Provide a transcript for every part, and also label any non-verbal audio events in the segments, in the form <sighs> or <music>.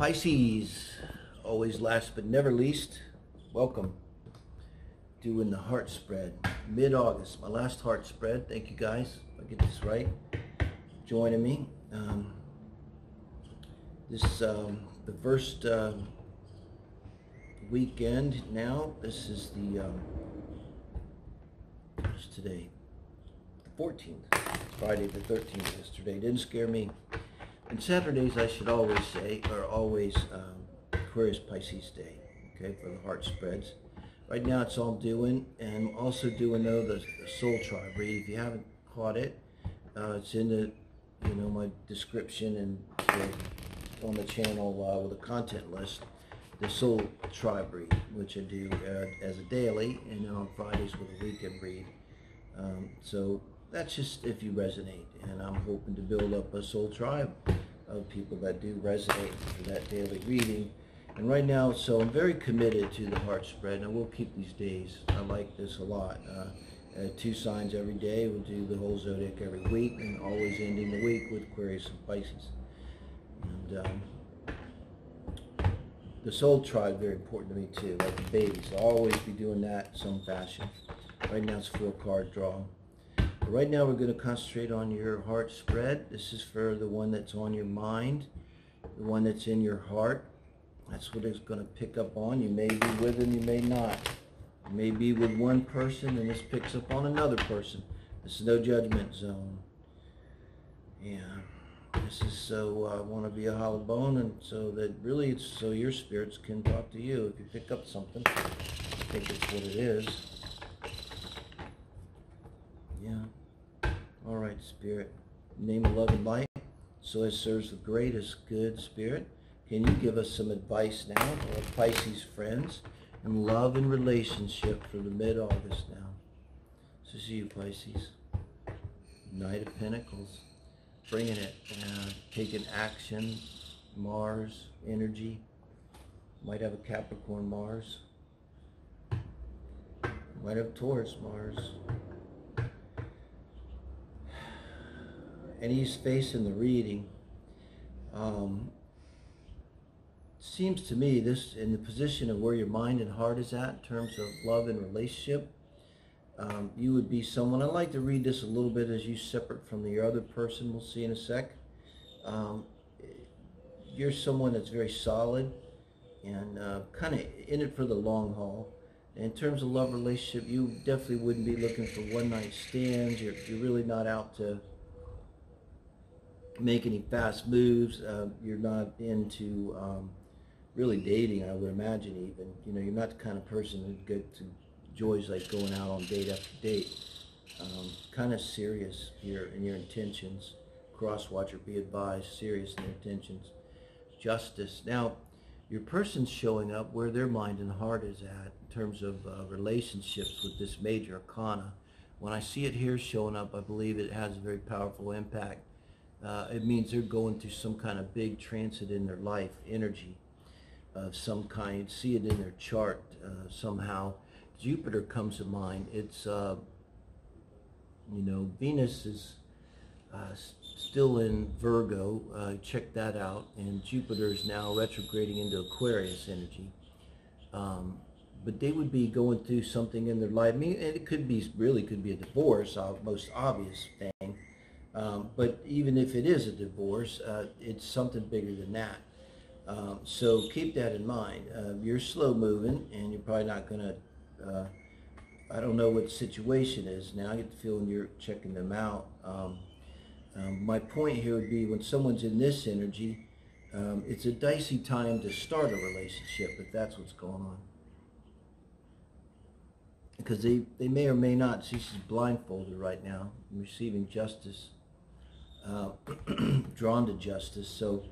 Pisces, always last but never least, welcome. Doing the heart spread, mid-August, my last heart spread. Thank you guys, if I get this right, joining me. Um, this um, the first uh, weekend now. This is the um, today? The 14th, Friday the 13th. Yesterday didn't scare me. And Saturdays, I should always say, are always um, Aquarius Pisces Day, okay, for the heart spreads. Right now, it's all doing, and I'm also doing though the, the Soul Tribe read. If you haven't caught it, uh, it's in the, you know, my description and uh, on the channel uh, with a content list. The Soul Tribe read, which I do uh, as a daily, and then on Fridays with a weekend read. Um, so that's just if you resonate, and I'm hoping to build up a soul tribe of people that do resonate for that daily reading. And right now, so I'm very committed to the heart spread, and I will keep these days. I like this a lot. Uh, uh, two signs every day. We'll do the whole zodiac every week, and always ending the week with Aquarius and Pisces. And um, the soul tribe very important to me too, like the babies. I'll always be doing that some fashion. Right now it's a four card draw. Right now we're going to concentrate on your heart spread. This is for the one that's on your mind, the one that's in your heart. That's what it's going to pick up on. You may be with them, you may not. You may be with one person and this picks up on another person. This is no judgment zone. Yeah. This is so I uh, want to be a hollow bone and so that really it's so your spirits can talk to you. If you pick up something, I think it's what it is. Yeah. All right, Spirit. Name of love and light. So it serves the greatest good Spirit. Can you give us some advice now our Pisces friends in love and relationship for the mid-August now? So see you, Pisces. Knight of Pentacles. Bringing it. Uh, taking action. Mars. Energy. Might have a Capricorn Mars. Might have Taurus Mars. And he's facing the reading. Um, seems to me this in the position of where your mind and heart is at in terms of love and relationship. Um, you would be someone. I'd like to read this a little bit as you separate from the other person. We'll see in a sec. Um, you're someone that's very solid and uh, kind of in it for the long haul. In terms of love relationship, you definitely wouldn't be looking for one night stands. You're, you're really not out to make any fast moves. Uh, you're not into um, really dating, I would imagine even. You know, you're not the kind of person who get to joys like going out on date after date. Um, kind of serious here in your intentions. Cross watcher, be advised, serious in their intentions. Justice. Now, your person's showing up where their mind and heart is at in terms of uh, relationships with this major arcana. When I see it here showing up, I believe it has a very powerful impact uh, it means they're going through some kind of big transit in their life, energy of some kind. See it in their chart uh, somehow. Jupiter comes to mind. It's, uh, you know, Venus is uh, still in Virgo. Uh, check that out. And Jupiter is now retrograding into Aquarius energy. Um, but they would be going through something in their life. I mean, it could be, really could be a divorce, most obvious thing. Um, but even if it is a divorce, uh, it's something bigger than that. Um, so keep that in mind. Uh, you're slow moving and you're probably not going to, uh, I don't know what the situation is. Now I get the feeling you're checking them out. Um, um my point here would be when someone's in this energy, um, it's a dicey time to start a relationship if that's what's going on. Because they, they may or may not, she's blindfolded right now, receiving justice uh, <clears throat> drawn to justice. So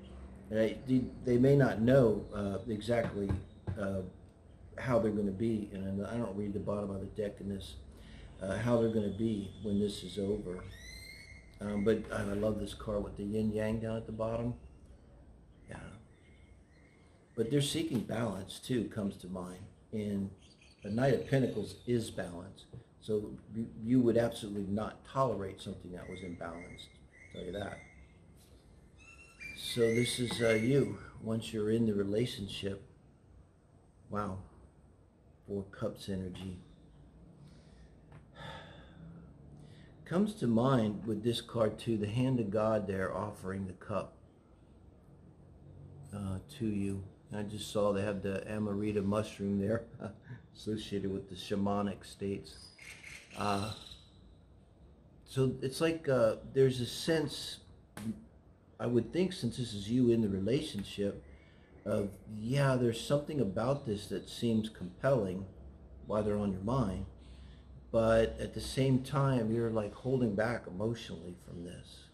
they, they may not know uh, exactly uh, how they're going to be, and I don't read the bottom of the deck in this, uh, how they're going to be when this is over. Um, but I love this card with the yin yang down at the bottom. Yeah. But they're seeking balance too, comes to mind. And the Knight of Pentacles is balance. So you would absolutely not tolerate something that was imbalanced tell you that. So this is uh, you. Once you're in the relationship, wow, Four Cups energy. Comes to mind with this card too, the hand of God there offering the cup uh, to you. I just saw they have the amanita mushroom there <laughs> associated with the shamanic states. Uh, so it's like uh, there's a sense, I would think since this is you in the relationship, of, yeah, there's something about this that seems compelling while they're on your mind, but at the same time, you're like holding back emotionally from this.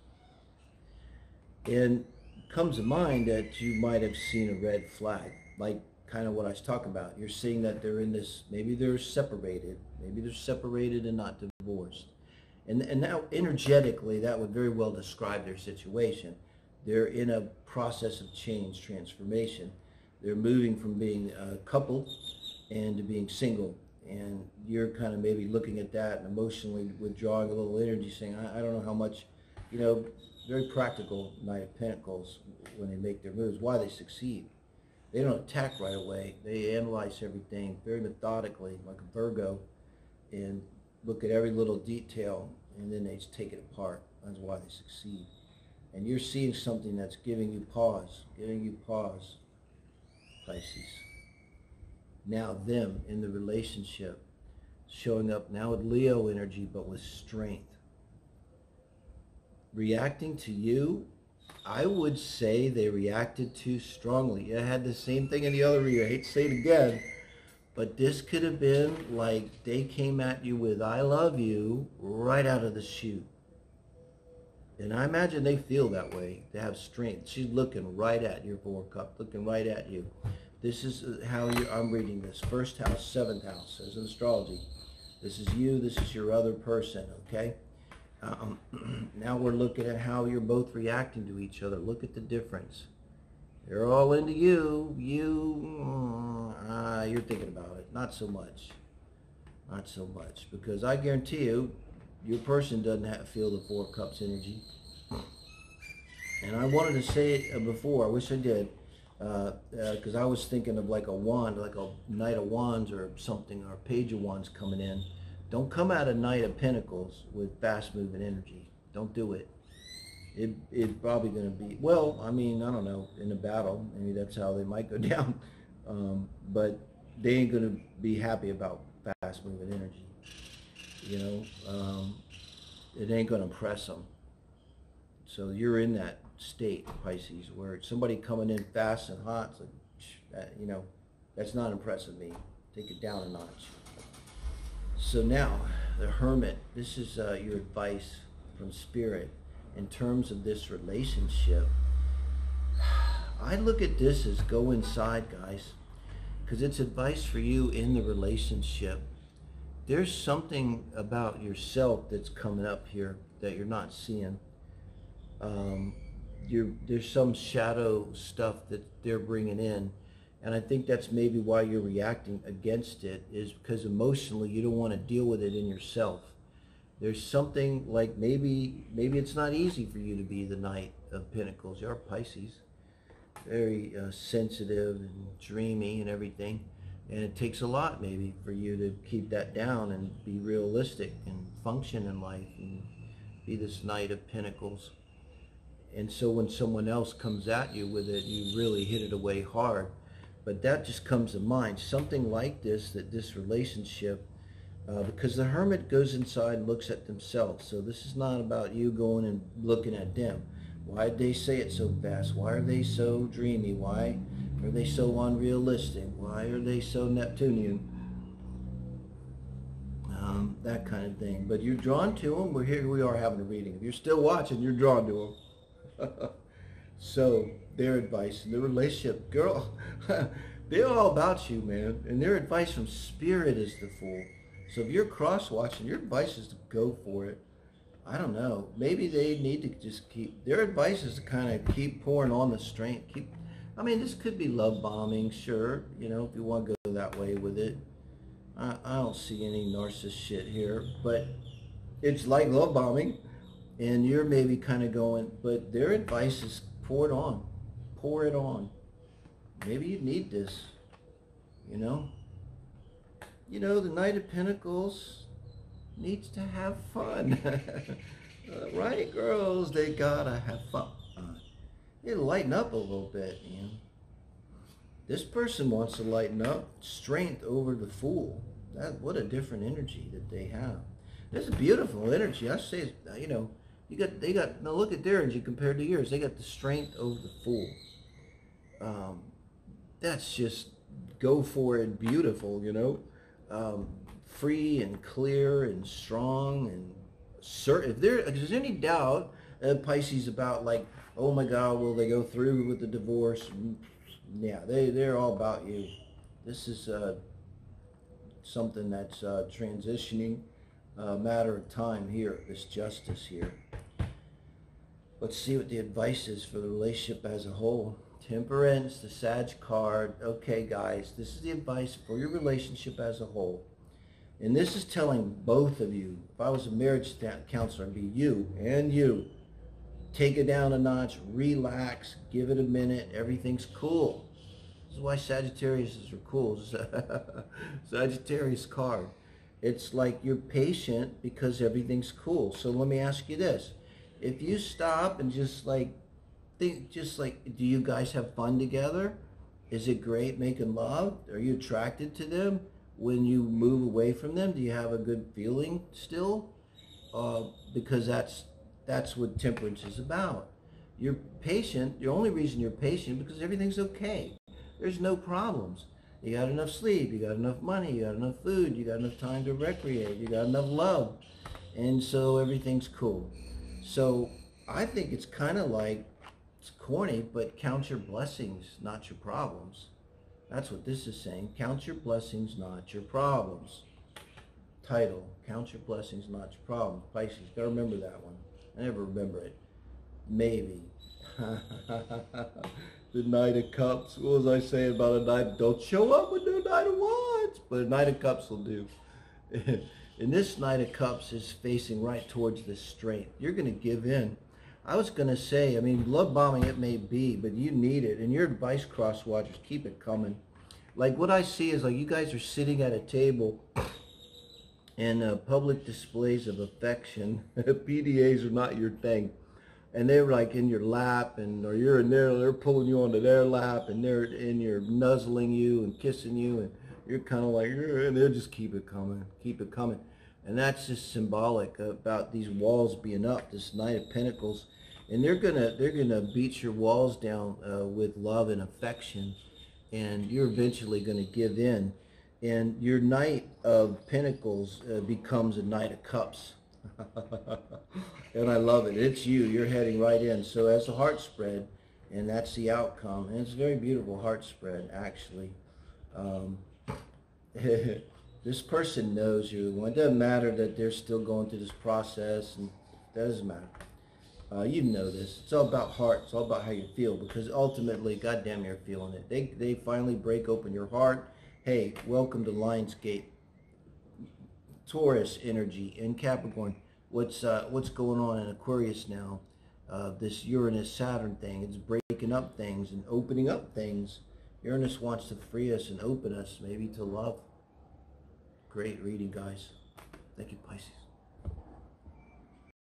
And comes to mind that you might have seen a red flag, like kind of what I was talking about. You're seeing that they're in this, maybe they're separated, maybe they're separated and not divorced. And, and now energetically, that would very well describe their situation. They're in a process of change, transformation. They're moving from being a couple and to being single. And you're kind of maybe looking at that and emotionally withdrawing a little energy, saying, I, I don't know how much, you know, very practical Knight of Pentacles when they make their moves, why they succeed. They don't attack right away. They analyze everything very methodically, like a Virgo, and look at every little detail, and then they take it apart. That's why they succeed. And you're seeing something that's giving you pause, giving you pause, Pisces. Now them in the relationship, showing up now with Leo energy, but with strength reacting to you, I would say they reacted too strongly. I had the same thing in the other reader. I hate to say it again, but this could have been like they came at you with I love you right out of the chute. And I imagine they feel that way. They have strength. She's looking right at your four cup, looking right at you. This is how you I'm reading this. First house, seventh house, as in astrology. This is you, this is your other person, okay? Um, <clears throat> now we're looking at how you're both reacting to each other. Look at the difference. They're all into you. You, uh, you're thinking about it. Not so much. Not so much. Because I guarantee you, your person doesn't have, to feel the Four Cups energy. And I wanted to say it uh, before. I wish I did. Because uh, uh, I was thinking of like a wand, like a Knight of Wands or something, or a Page of Wands coming in don't come out of Knight of Pentacles with fast moving energy. Don't do it. It it's probably going to be well. I mean, I don't know. In a battle, maybe that's how they might go <laughs> down. Um, but they ain't going to be happy about fast moving energy. You know, um, it ain't going to impress them. So you're in that state, Pisces, where somebody coming in fast and hot, like, you know, that's not impressing me. Take it down a notch. So now, the hermit, this is uh, your advice from spirit in terms of this relationship. <sighs> I look at this as go inside, guys, because it's advice for you in the relationship. There's something about yourself that's coming up here that you're not seeing. Um, there's some shadow stuff that they're bringing in and I think that's maybe why you're reacting against it is because emotionally you don't want to deal with it in yourself. There's something like maybe maybe it's not easy for you to be the Knight of Pentacles. You're Pisces, very uh, sensitive and dreamy and everything, and it takes a lot maybe for you to keep that down and be realistic and function in life and be this Knight of Pentacles. And so when someone else comes at you with it, you really hit it away hard but that just comes to mind. Something like this, that this relationship, uh, because the hermit goes inside and looks at themselves. So this is not about you going and looking at them. Why did they say it so fast? Why are they so dreamy? Why are they so unrealistic? Why are they so Neptunian? Um, that kind of thing. But you're drawn to them. We're here. We are having a reading. If you're still watching, you're drawn to them. <laughs> so their advice and the relationship. Girl, <laughs> they're all about you, man. And their advice from spirit is the fool. So if you're cross watching, your advice is to go for it. I don't know. Maybe they need to just keep their advice is to kind of keep pouring on the strength. Keep I mean this could be love bombing, sure, you know, if you want to go that way with it. I, I don't see any narcissist shit here, but it's like love bombing and you're maybe kind of going, but their advice is pour it on. Pour it on. Maybe you need this. You know? You know, the Knight of Pentacles needs to have fun. <laughs> uh, right, girls? They gotta have fun. It'll lighten up a little bit, you know. This person wants to lighten up. Strength over the fool. That What a different energy that they have. This is beautiful energy. I say, you know, you got they got now look at their energy compared to yours. They got the strength over the fool. Um, that's just go for it, beautiful. You know, um, free and clear and strong and certain. If, there, if there's any doubt, uh, Pisces about like, oh my God, will they go through with the divorce? Yeah, they they're all about you. This is uh, something that's uh, transitioning, a matter of time here. This justice here. Let's see what the advice is for the relationship as a whole. Temperance, the Sag card. Okay, guys, this is the advice for your relationship as a whole. And this is telling both of you, if I was a marriage counselor, it'd be you and you. Take it down a notch, relax, give it a minute, everything's cool. This is why Sagittarius are cool. <laughs> Sagittarius card. It's like you're patient because everything's cool. So let me ask you this if you stop and just like think just like do you guys have fun together? Is it great making love? Are you attracted to them? When you move away from them do you have a good feeling still? Uh, because that's that's what temperance is about. You're patient. The only reason you're patient because everything's okay. There's no problems. You got enough sleep you got enough money you got enough food you got enough time to recreate you got enough love. And so everything's cool. So I think it's kind of like, it's corny, but count your blessings, not your problems. That's what this is saying. Count your blessings, not your problems. Title, count your blessings, not your problems. Pisces, gotta remember that one. I never remember it. Maybe. <laughs> the Knight of Cups. What was I saying about a Knight? Don't show up with no Knight of Wands. But a Knight of Cups will do. <laughs> And this Knight of Cups is facing right towards this strength. You're going to give in. I was going to say, I mean, love bombing it may be, but you need it. And your advice, cross watchers, keep it coming. Like what I see is like you guys are sitting at a table and uh, public displays of affection. <laughs> PDAs are not your thing. And they're like in your lap and or you're in there, they're pulling you onto their lap and they're in your nuzzling you and kissing you and you're kind of like, and they'll just keep it coming, keep it coming. And that's just symbolic about these walls being up, this Knight of Pentacles. And they're gonna they're gonna beat your walls down uh, with love and affection, and you're eventually gonna give in. And your Knight of Pentacles uh, becomes a Knight of Cups. <laughs> and I love it. It's you. You're heading right in. So as the heart spread, and that's the outcome. And it's a very beautiful heart spread, actually. Um, <laughs> this person knows you. It doesn't matter that they're still going through this process, and it doesn't matter. Uh, you know this. It's all about heart. It's all about how you feel, because ultimately, goddamn, you're feeling it. They they finally break open your heart. Hey, welcome to Lionsgate. Taurus energy in Capricorn. What's uh, what's going on in Aquarius now? Uh, this Uranus Saturn thing. It's breaking up things and opening up things. Uranus wants to free us and open us maybe to love. Great reading, guys. Thank you, Pisces.